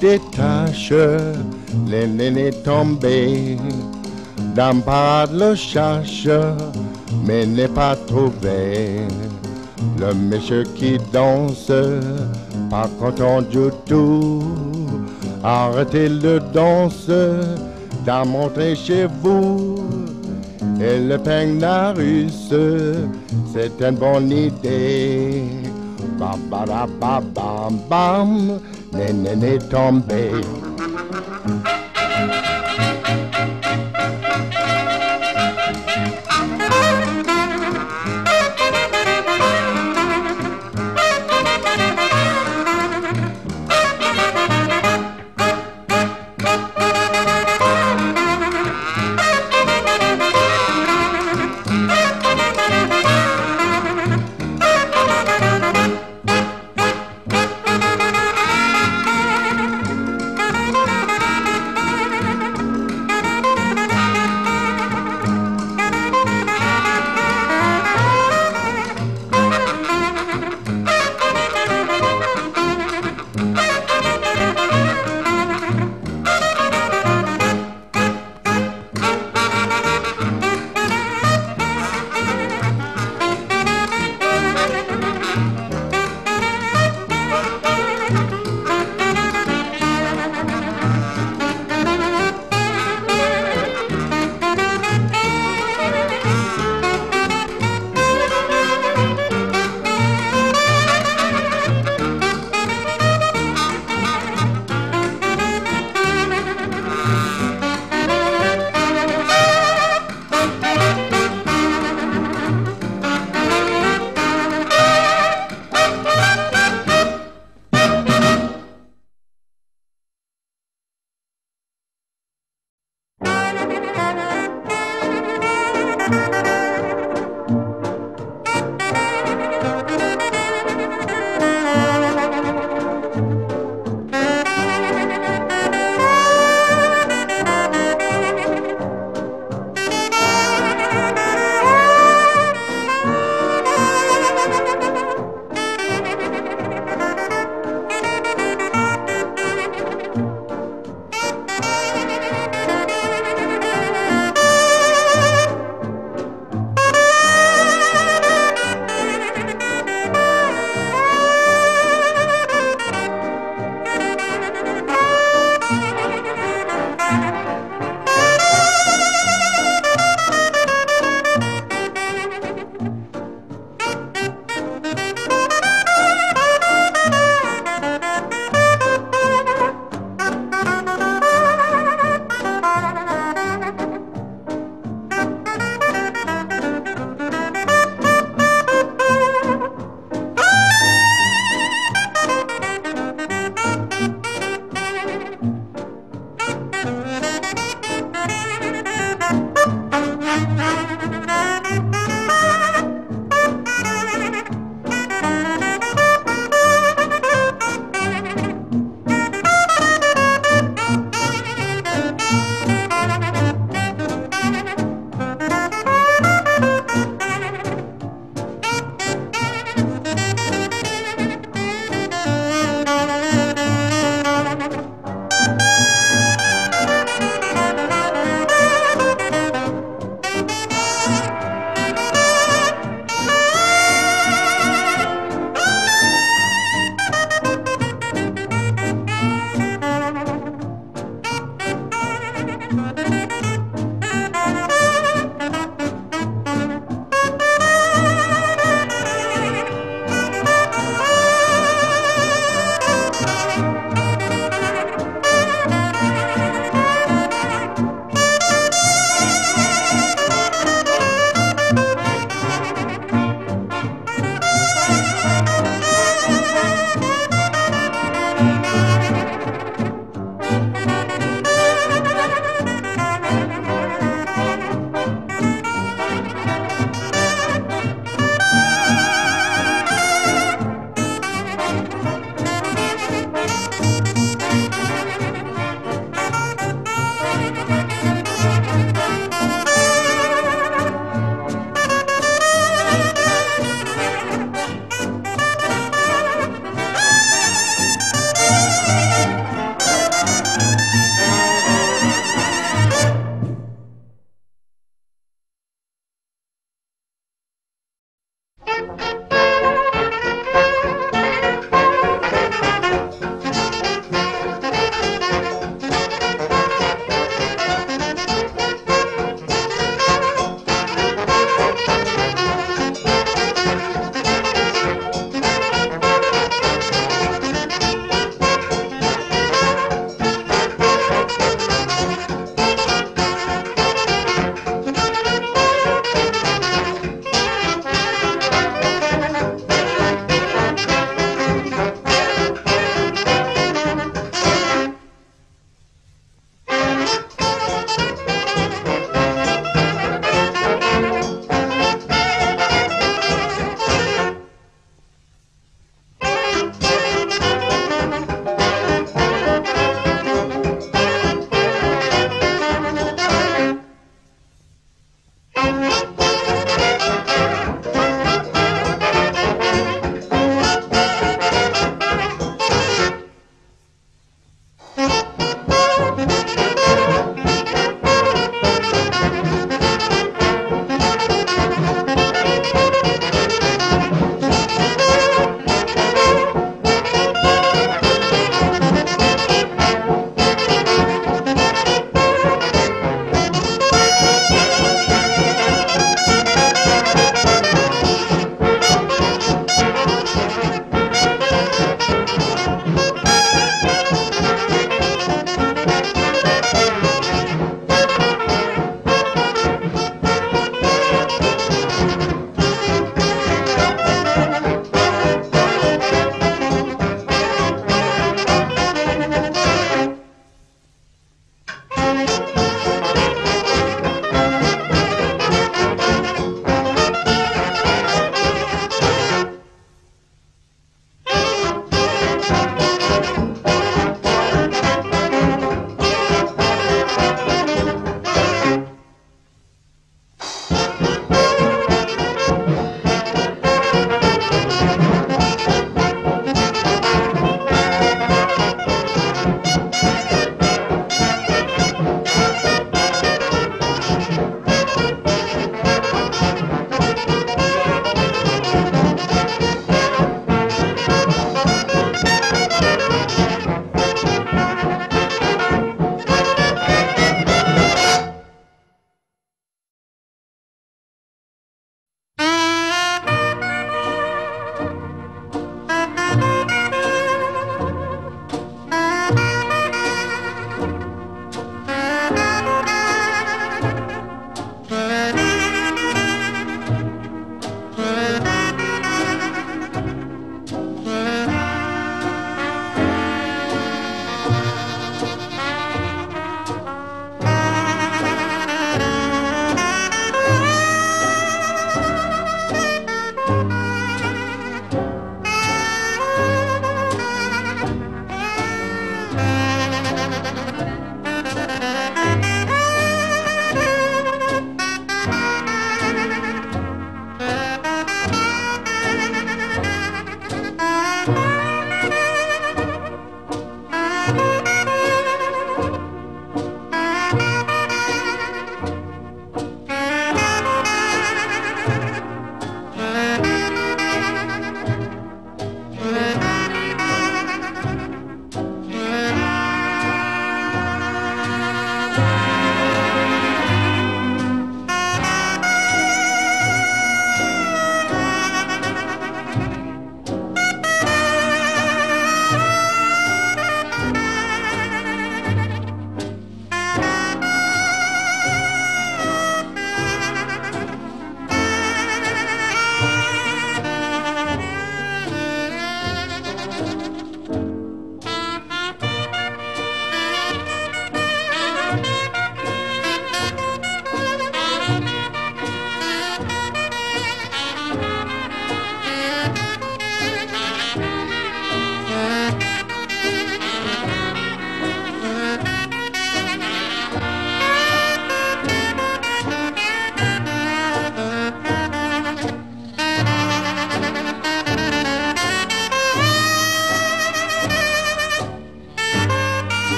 Détache, l'aîné est tombé. D'un parade le cherche, mais n'est pas trouvé. Le monsieur qui danse, pas content du tout. Arrêtez le danse, d'en montrer chez vous. Et le russe, c'est une bonne idée. Bam, bam, bam, bam, bam, Nenene tombe.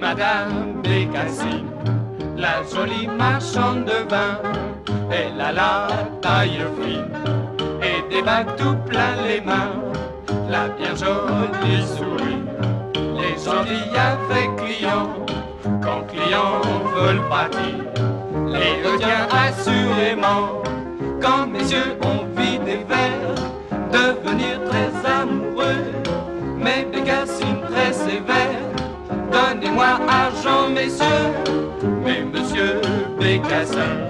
Madame Bécassine, la jolie marchande de vin. Elle a la taille fine et des tout plein les mains. La bien jolie souris, les disent avec clients, quand clients veulent partir, les retient assurément. Quand messieurs ont vu des verres, devenir très amoureux, mais Bécassine très sévère. Donnez-moi argent, messieurs, mais monsieur Bécassin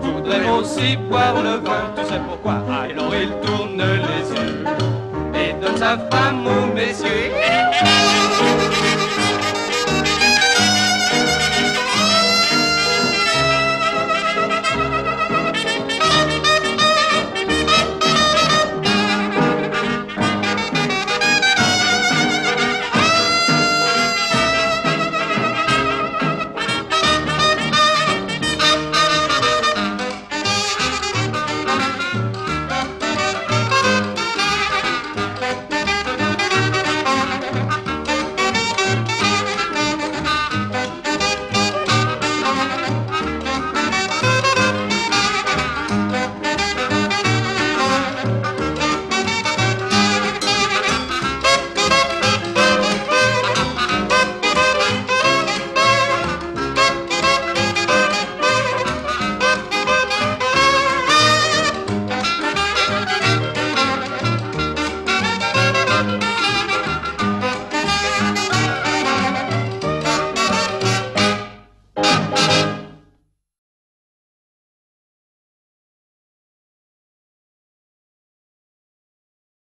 voudrait aussi boire le vin. Tu sais pourquoi? Ah, alors il tourne les yeux et donne sa femme aux messieurs.